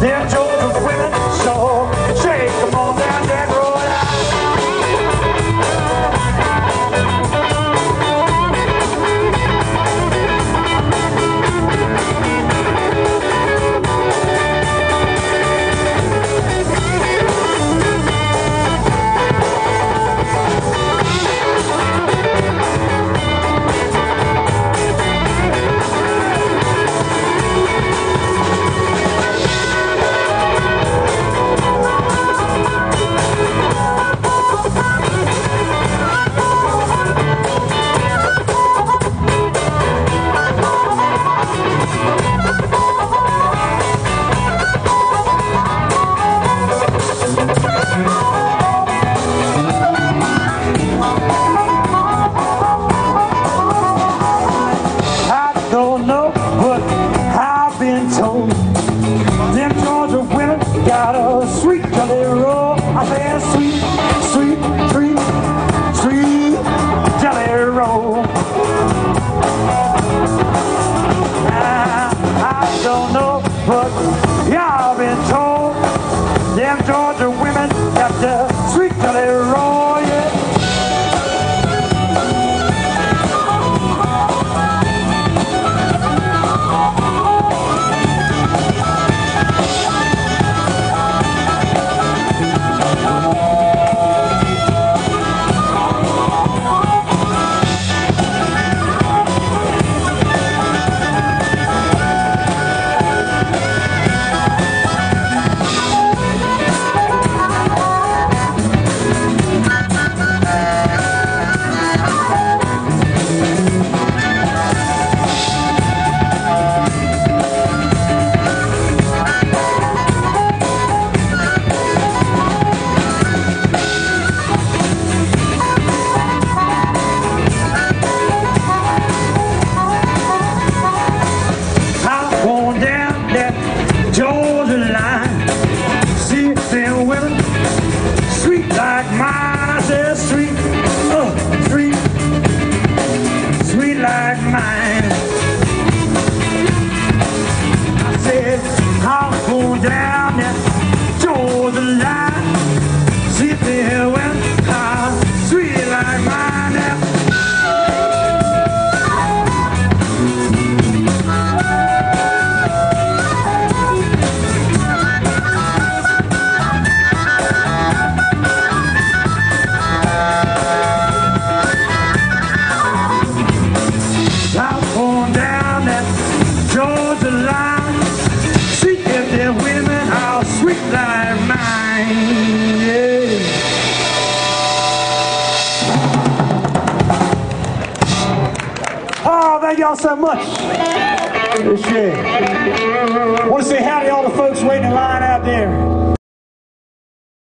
念九。Roll. I said sweet, sweet, sweet, sweet jelly roll. I, I don't know, but Georgia line. Oh, thank y'all so much. Appreciate it. Want to say howdy to all the folks waiting in line out there.